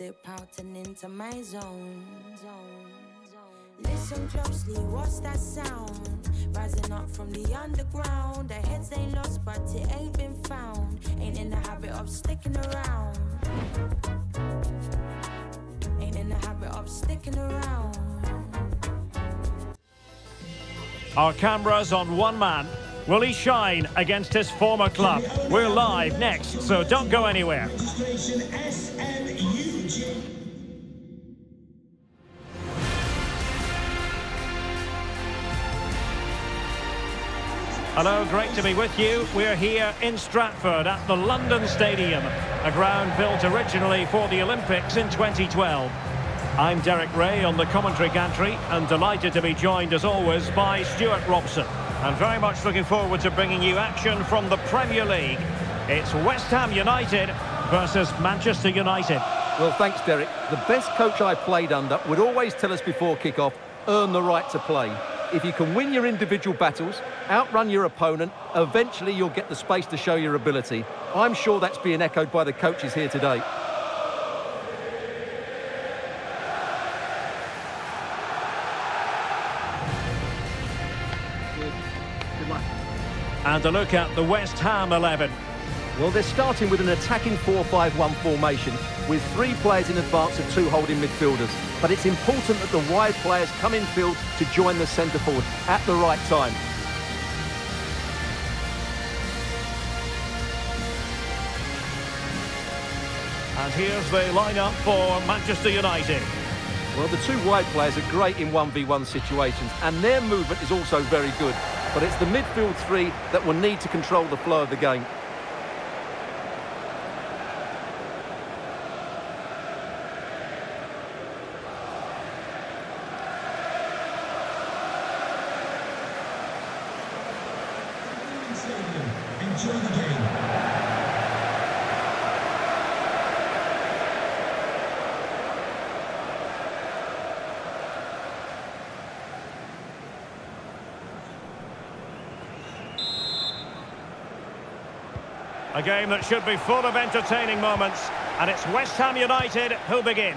dip out and into my zone. Listen closely, what's that sound? Rising up from the underground. The heads ain't lost, but it ain't been found. Ain't in the habit of sticking around. Ain't in the habit of sticking around. Our cameras on one man. Will he shine against his former club? We're live next, so don't go anywhere. Hello, great to be with you. We're here in Stratford at the London Stadium, a ground built originally for the Olympics in 2012. I'm Derek Ray on the commentary gantry and delighted to be joined as always by Stuart Robson. And very much looking forward to bringing you action from the Premier League. It's West Ham United versus Manchester United. Well, thanks, Derek. The best coach I played under would always tell us before kick-off, earn the right to play. If you can win your individual battles, outrun your opponent, eventually you'll get the space to show your ability. I'm sure that's being echoed by the coaches here today. And a look at the West Ham 11. Well, they're starting with an attacking 4-5-1 formation with three players in advance of two holding midfielders. But it's important that the wide players come in field to join the centre forward at the right time. And here's the lineup for Manchester United. Well, the two wide players are great in 1v1 situations, and their movement is also very good. But it's the midfield three that will need to control the flow of the game. A game that should be full of entertaining moments. And it's West Ham United who begin.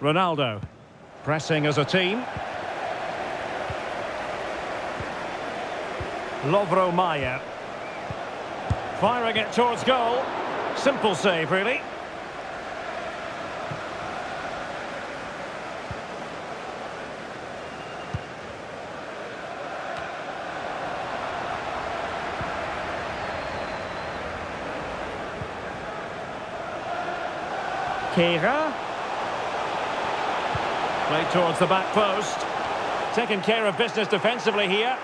Ronaldo pressing as a team. Lovro Majer firing it towards goal. Simple save, really. Kehrer. Played towards the back post. Taking care of business defensively here.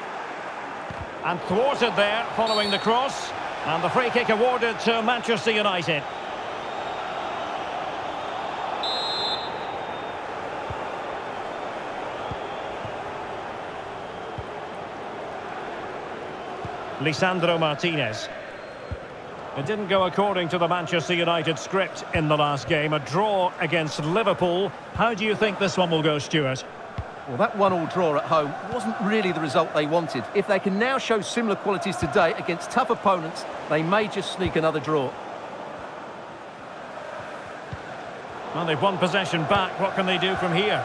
And thwarted there following the cross. And the free kick awarded to Manchester United. Lisandro Martinez. It didn't go according to the Manchester United script in the last game. A draw against Liverpool. How do you think this one will go, Stuart? Well, that one-all draw at home wasn't really the result they wanted. If they can now show similar qualities today against tough opponents, they may just sneak another draw. Well, they've won possession back. What can they do from here?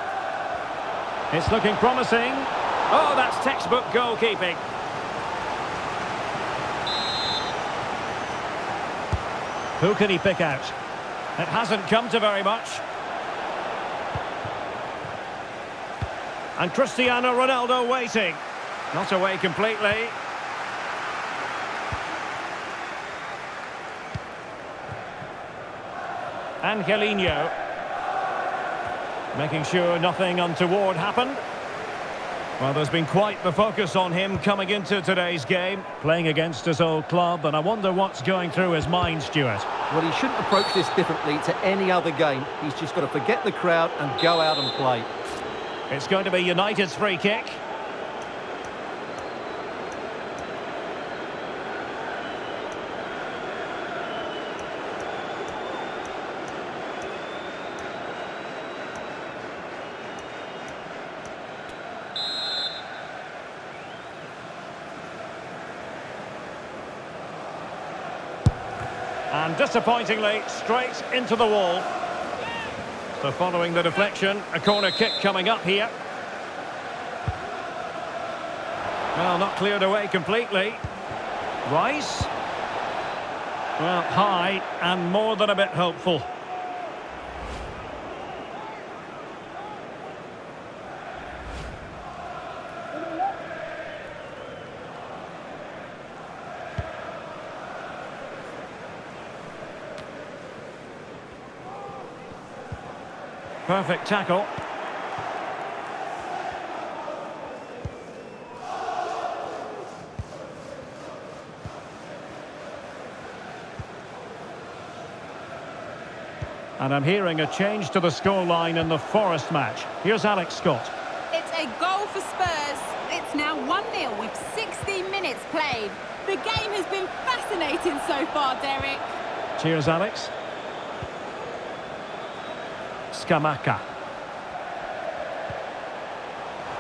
It's looking promising. Oh, that's textbook goalkeeping. Who can he pick out? It hasn't come to very much. And Cristiano Ronaldo waiting. Not away completely. Angelino. Making sure nothing untoward happened. Well, there's been quite the focus on him coming into today's game, playing against his old club, and I wonder what's going through his mind, Stuart. Well, he shouldn't approach this differently to any other game. He's just got to forget the crowd and go out and play. It's going to be United's free kick. And disappointingly, straight into the wall. So following the deflection, a corner kick coming up here. Well, not cleared away completely. Rice. Well, high and more than a bit hopeful. Perfect tackle. And I'm hearing a change to the scoreline in the Forest match. Here's Alex Scott. It's a goal for Spurs. It's now 1-0 with 60 minutes played. The game has been fascinating so far, Derek. Cheers, Alex. Scamacca.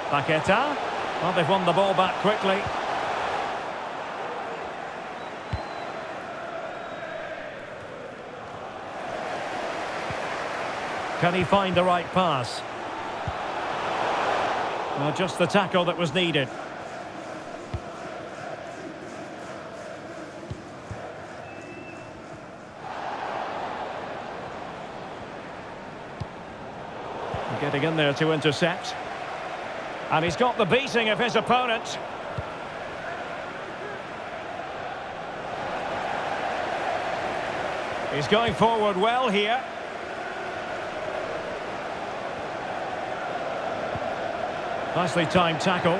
Paqueta. Well, they've won the ball back quickly. Can he find the right pass? Well, just the tackle that was needed. Getting in there to intercept. And he's got the beating of his opponent. He's going forward well here. Nicely timed tackle.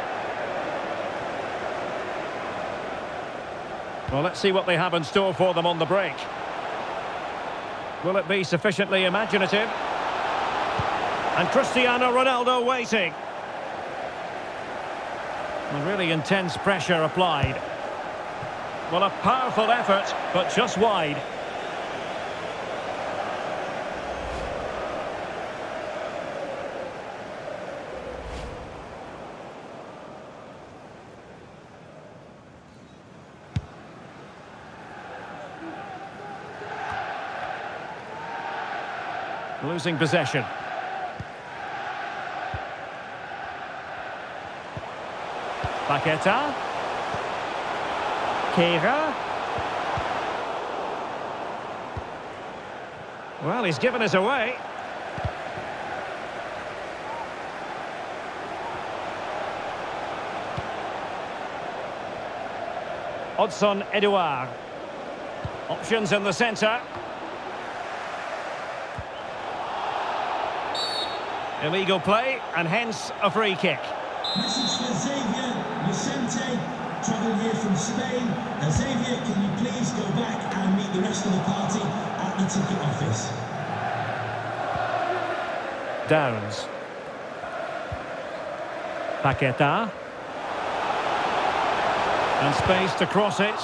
Well, let's see what they have in store for them on the break. Will it be sufficiently imaginative? And Cristiano Ronaldo waiting. And really intense pressure applied. Well, a powerful effort, but just wide. Losing possession. Paqueta. Kehrer. Well, he's given us away. Odsonne Edouard. Options in the centre. Illegal play, and hence a free kick. Vicente, travelling here from Spain. Uh, Xavier, can you please go back and meet the rest of the party at the ticket office? Downs. Paqueta. And space to cross it.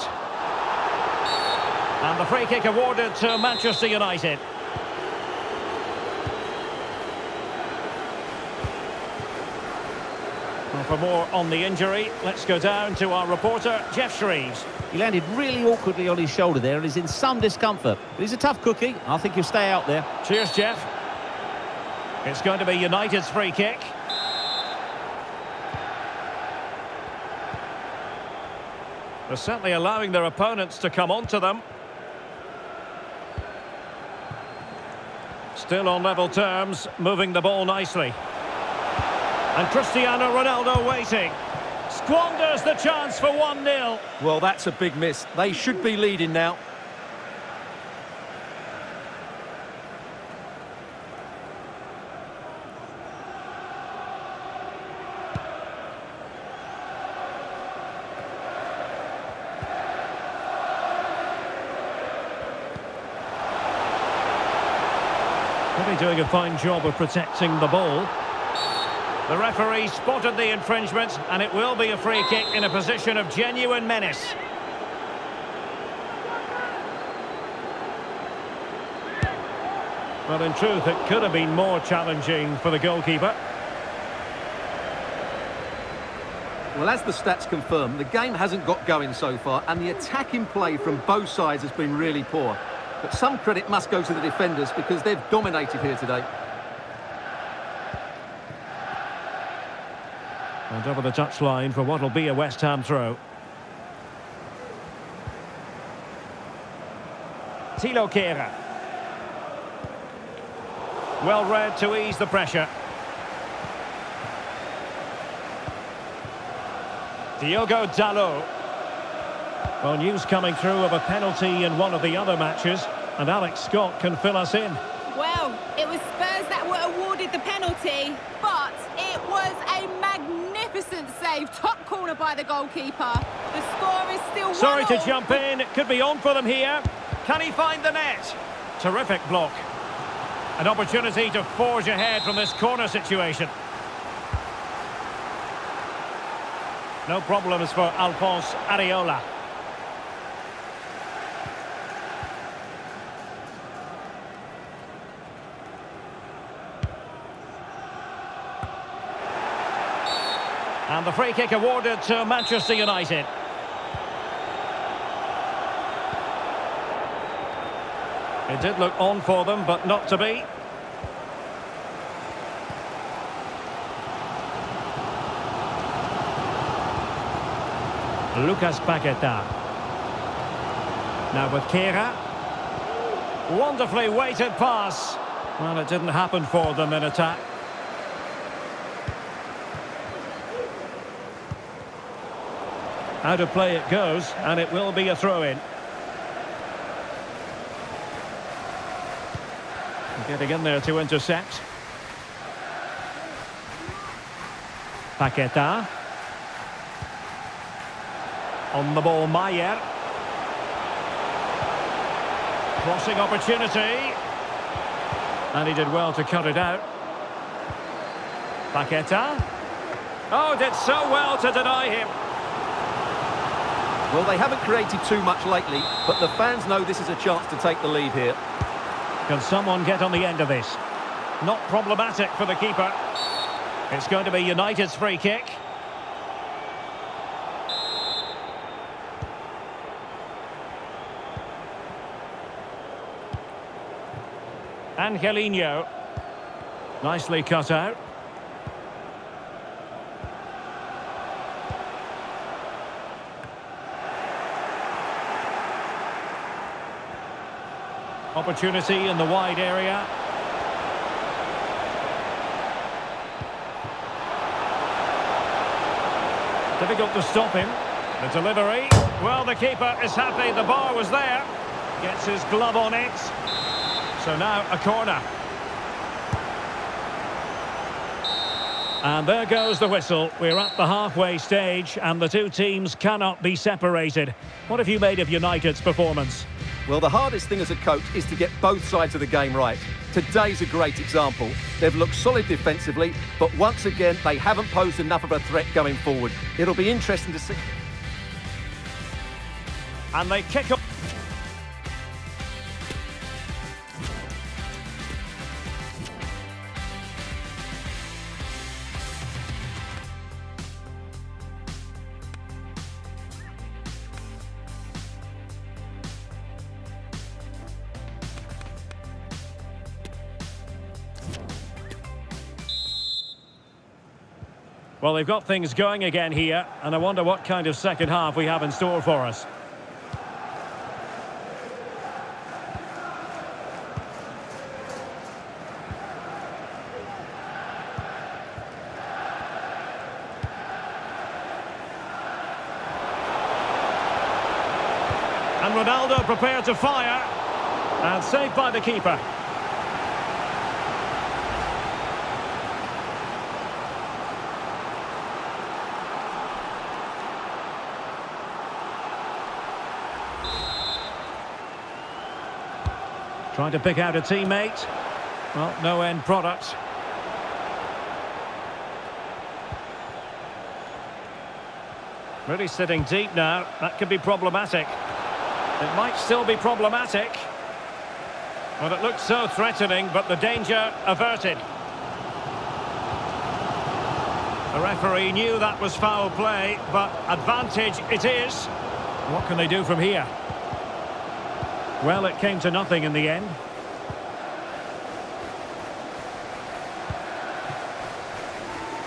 And the free kick awarded to Manchester United. For more on the injury, let's go down to our reporter, Jeff Shreeves. He landed really awkwardly on his shoulder there and is in some discomfort. But he's a tough cookie. I think he'll stay out there. Cheers, Jeff. It's going to be United's free kick. They're certainly allowing their opponents to come onto them. Still on level terms, moving the ball nicely. And Cristiano Ronaldo waiting. Squanders the chance for 1-0. Well, that's a big miss. They should be leading now. Really doing a fine job of protecting the ball. The referee spotted the infringement and it will be a free kick in a position of genuine menace. Well, in truth, it could have been more challenging for the goalkeeper. Well, as the stats confirm, the game hasn't got going so far, and the attacking play from both sides has been really poor. But some credit must go to the defenders because they've dominated here today. And over the touchline for what will be a West Ham throw. Thilo Kehrer. Well read to ease the pressure. Diogo Dalot. Well, news coming through of a penalty in one of the other matches, and Alex Scott can fill us in. Well, it was Spurs that were awarded the penalty, but magnificent save. Top corner by the goalkeeper. The score is still Sorry to all. jump in. It could be on for them here. Can he find the net? Terrific block. An opportunity to forge ahead from this corner situation. No problems for Alphonse Areola. And the free kick awarded to Manchester United. It did look on for them, but not to be. Lucas Paqueta. Now with Kehrer. Wonderfully weighted pass. Well, it didn't happen for them in attack. Out of play it goes, and it will be a throw-in. Getting in there to intercept. Paqueta. On the ball, Majer. Crossing opportunity. And he did well to cut it out. Paqueta. Oh, did so well to deny him. Well, they haven't created too much lately, but the fans know this is a chance to take the lead here. Can someone get on the end of this? Not problematic for the keeper. It's going to be United's free kick. Angelino. Nicely cut out. Opportunity in the wide area. Difficult to stop him. The delivery. Well, the keeper is happy. The bar was there. Gets his glove on it. So now a corner. And there goes the whistle. We're at the halfway stage and the two teams cannot be separated. What have you made of United's performance? Well, the hardest thing as a coach is to get both sides of the game right. Today's a great example. They've looked solid defensively, but once again, they haven't posed enough of a threat going forward. It'll be interesting to see. And they kick up. Well, they've got things going again here, and I wonder what kind of second half we have in store for us. And Ronaldo prepared to fire, and saved by the keeper. Trying to pick out a teammate. Well, no end product. Really sitting deep now. That could be problematic. It might still be problematic. Well, it looked so threatening, but the danger averted. The referee knew that was foul play, but advantage it is. What can they do from here? Well, it came to nothing in the end.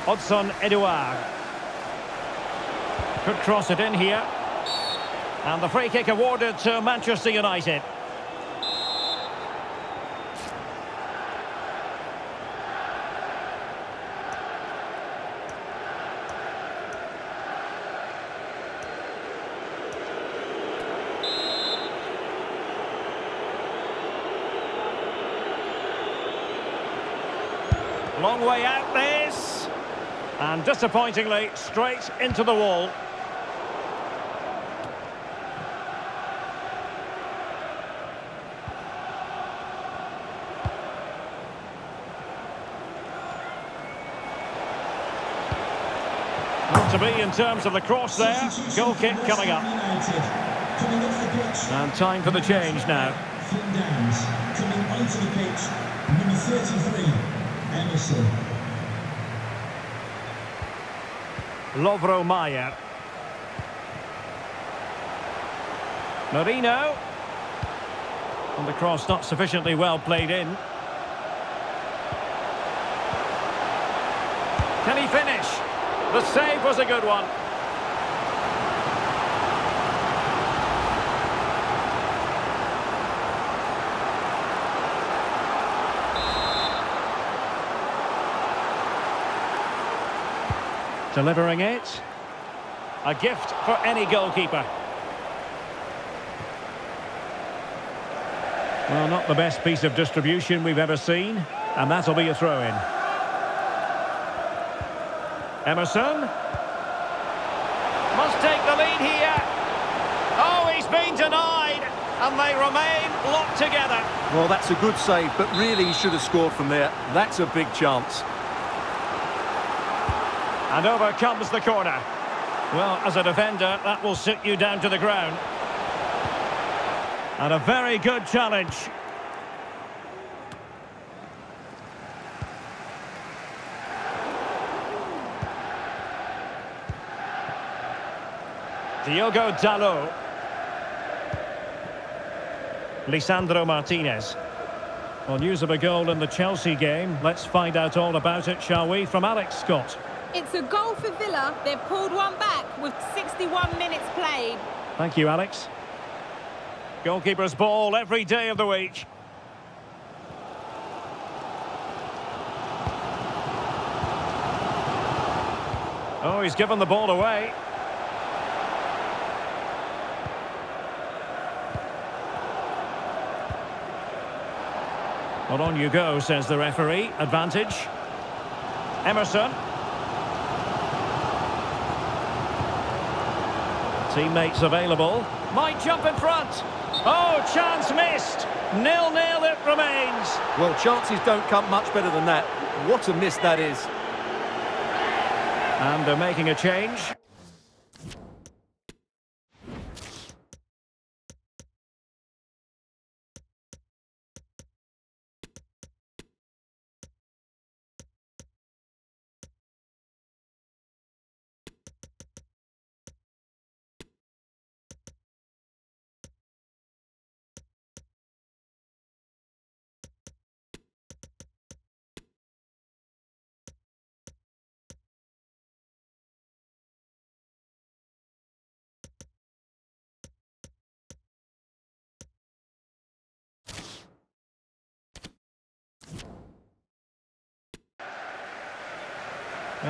Odsonne Edouard. Could cross it in here. And the free kick awarded to Manchester United. Long way out this. And disappointingly, straight into the wall. Not to be in terms of the cross there. Goal kick coming up. And time for the change now. Coming onto the pitch, number 33, Emerson. Lovro Majer. Moreno. And the cross not sufficiently well played in. Can he finish? The save was a good one. Delivering it. A gift for any goalkeeper. Well, not the best piece of distribution we've ever seen. And that'll be a throw-in. Emerson. Must take the lead here. Oh, he's been denied. And they remain locked together. Well, that's a good save, but really he should have scored from there. That's a big chance. And over comes the corner. Well, as a defender, that will sit you down to the ground. And a very good challenge. Diogo Dalot. Lisandro Martinez. Well, news of a goal in the Chelsea game. Let's find out all about it, shall we, from Alex Scott. It's a goal for Villa. They've pulled one back with 61 minutes played. Thank you, Alex. Goalkeeper's ball every day of the week. Oh, he's given the ball away. Well, on you go, says the referee. Advantage. Emerson. Teammates available. Might jump in front. Oh, chance missed. Nil-nil it remains. Well, chances don't come much better than that. What a miss that is. And they're making a change.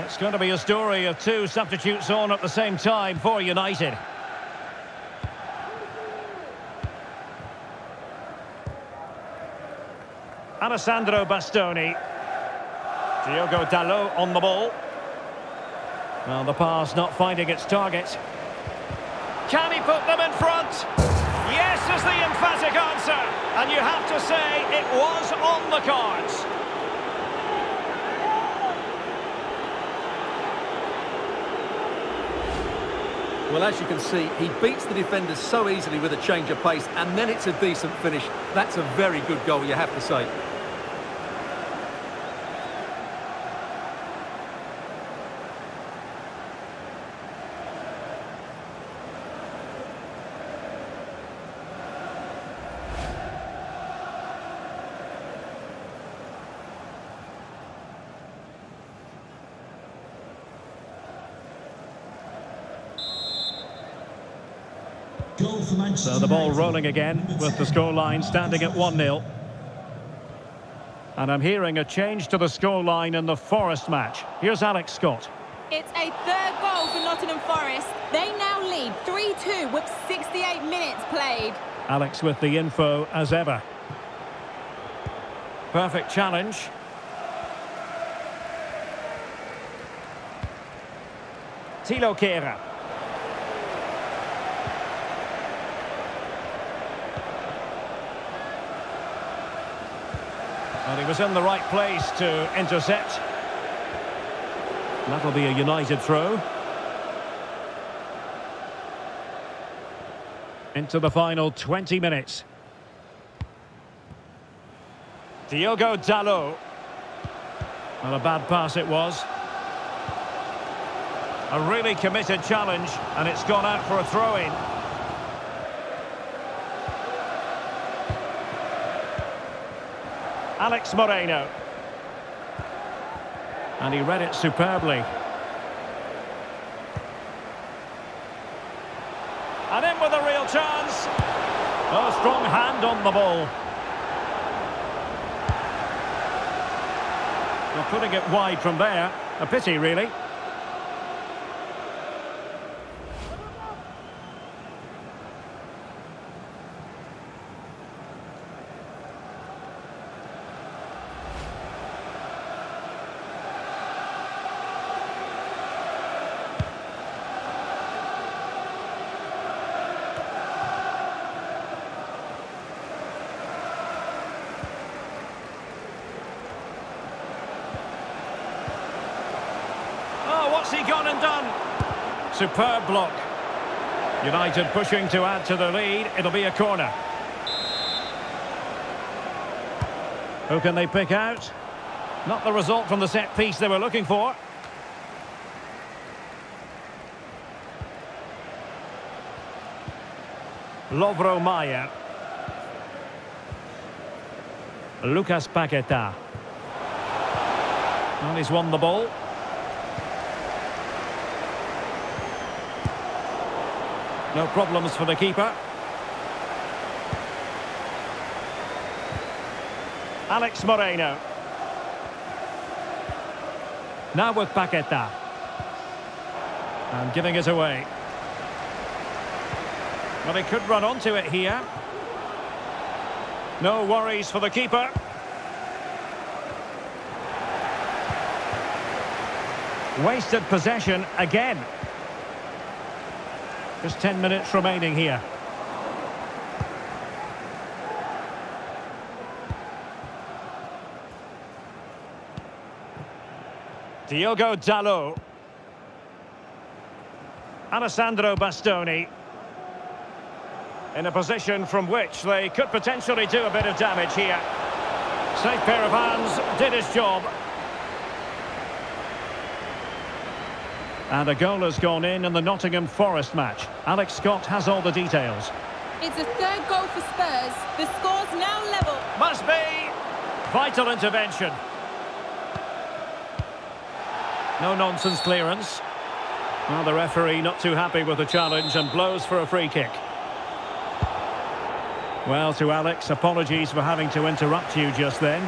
It's going to be a story of two substitutes on at the same time for United. Alessandro Bastoni. Diogo Dalot on the ball. Well, the pass not finding its target. Can he put them in front? Yes is the emphatic answer. And you have to say it was on the cards. Well, as you can see, he beats the defenders so easily with a change of pace, and then it's a decent finish. That's a very good goal, you have to say. So the ball rolling again with the scoreline standing at 1-0. And I'm hearing a change to the scoreline in the Forest match. Here's Alex Scott. It's a third goal for Nottingham Forest. They now lead 3-2 with 68 minutes played. Alex with the info as ever. Perfect challenge. Thilo Kehrer. He was in the right place to intercept. That'll be a United throw. Into the final 20 minutes. Diogo Dalot. Well, a bad pass it was. A really committed challenge, and it's gone out for a throw-in. Alex Moreno. And he read it superbly. And in with a real chance. A strong hand on the ball. Well, putting it wide from there. A pity, really. Oh, what's he gone and done? Superb block. United pushing to add to the lead. It'll be a corner. Who can they pick out? Not the result from the set piece they were looking for. Lovro Majer. Lucas Paqueta. And he's won the ball. No problems for the keeper. Alex Moreno. Now with Paqueta. And giving it away. Well, he could run onto it here. No worries for the keeper. Wasted possession again. Just 10 minutes remaining here. Diogo Dalot. Alessandro Bastoni. In a position from which they could potentially do a bit of damage here. Safe pair of hands, did his job. And a goal has gone in in the Nottingham Forest match. Alex Scott has all the details. It's a third goal for Spurs. The score's now level. Must be vital intervention. No nonsense clearance. Well, the referee not too happy with the challenge and blows for a free kick. Well, to Alex, apologies for having to interrupt you just then.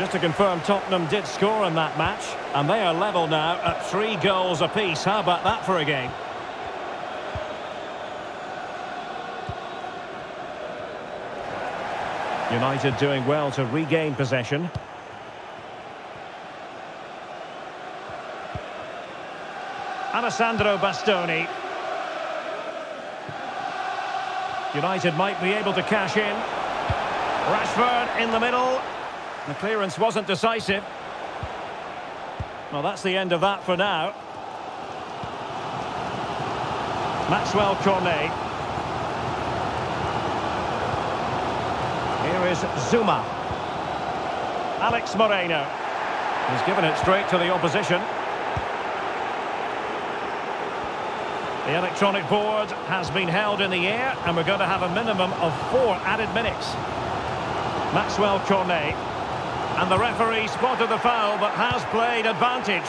Just to confirm, Tottenham did score in that match, and they are level now at three goals apiece. How about that for a game? United doing well to regain possession. Alessandro Bastoni. United might be able to cash in. Rashford in the middle. The clearance wasn't decisive. Well, that's the end of that for now. Maxwell Cornet. Here is Zouma. Alex Moreno. He's given it straight to the opposition. The electronic board has been held in the air and we're going to have a minimum of four added minutes. Maxwell Cornet. And the referee spotted the foul but has played advantage.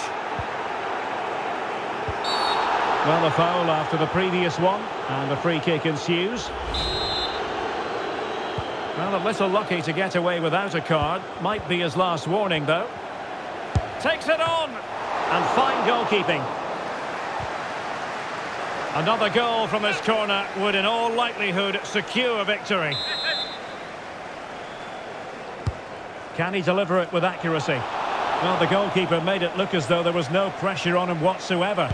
Well, the foul after the previous one and the free kick ensues. Well, a little lucky to get away without a card. Might be his last warning, though. Takes it on. And fine goalkeeping. Another goal from this corner would in all likelihood secure victory. Can he deliver it with accuracy? Well, the goalkeeper made it look as though there was no pressure on him whatsoever.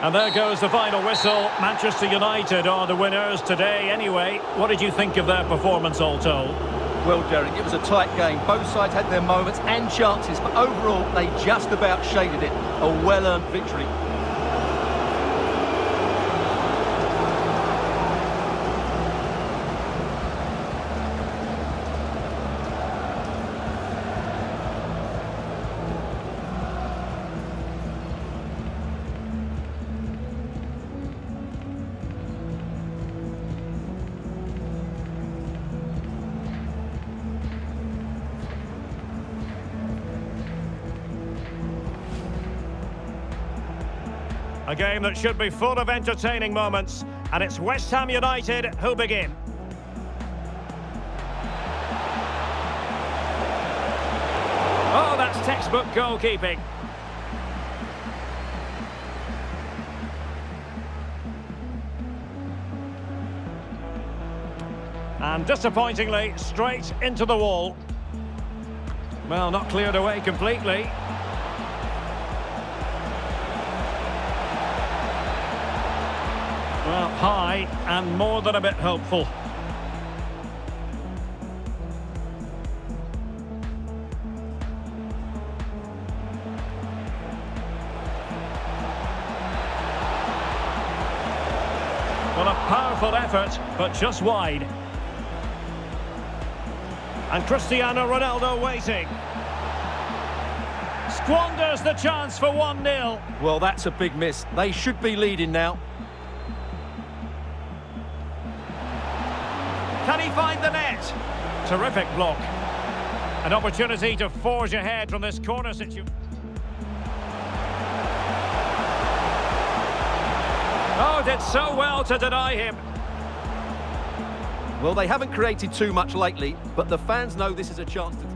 And there goes the final whistle. Manchester United are the winners today anyway. What did you think of their performance all told? Well, Derek, it was a tight game. Both sides had their moments and chances, but overall, they just about shaded it. A well-earned victory. A game that should be full of entertaining moments. And it's West Ham United who begin. Oh, that's textbook goalkeeping. And disappointingly, straight into the wall. Well, not cleared away completely. Well, high and more than a bit hopeful. Well, a powerful effort, but just wide. And Cristiano Ronaldo waiting. Squanders the chance for 1-0. Well, that's a big miss. They should be leading now. He find the net? Terrific block. An opportunity to forge ahead from this corner situation. Oh, did so well to deny him. Well, they haven't created too much lately, but the fans know this is a chance to...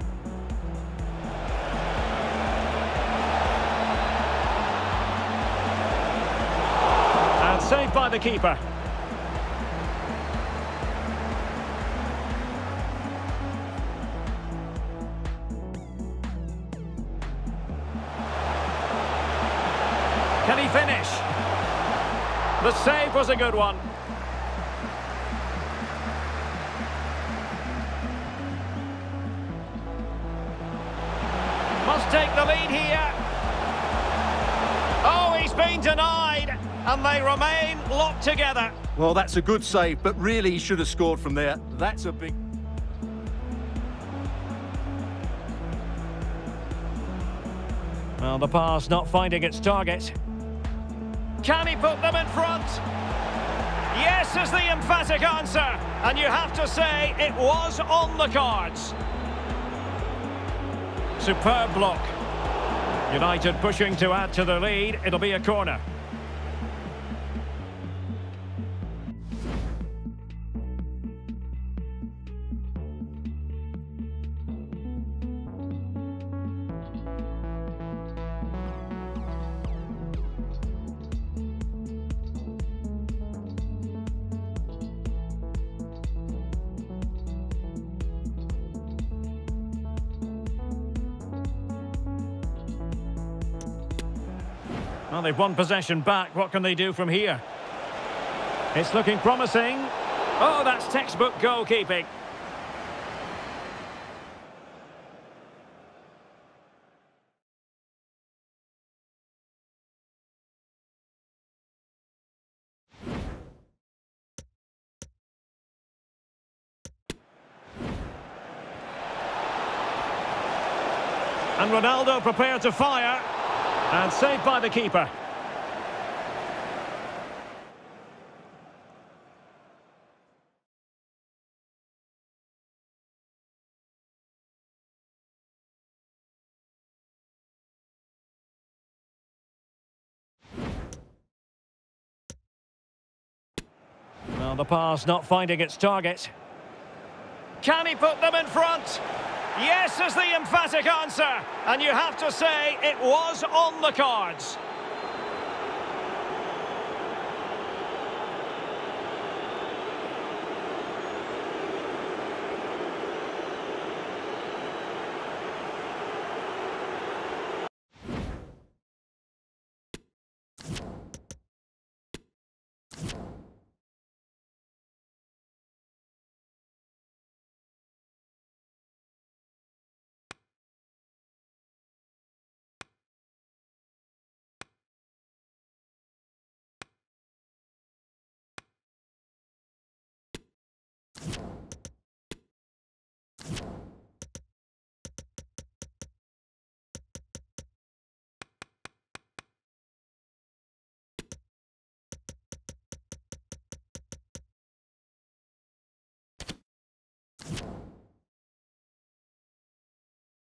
And saved by the keeper. Good one. Must take the lead here. Oh, he's been denied. And they remain locked together. Well, that's a good save, but really he should have scored from there. That's a big... Well, the pass not finding its target. Can he put them in front? Yes is the emphatic answer. And you have to say it was on the cards. Superb block. United pushing to add to the lead. It'll be a corner. Well, they've won possession back. What can they do from here? It's looking promising. Oh, that's textbook goalkeeping. And Ronaldo prepared to fire. And saved by the keeper. Well, the pass not finding its target. Can he put them in front? Yes is the emphatic answer. And you have to say it was on the cards.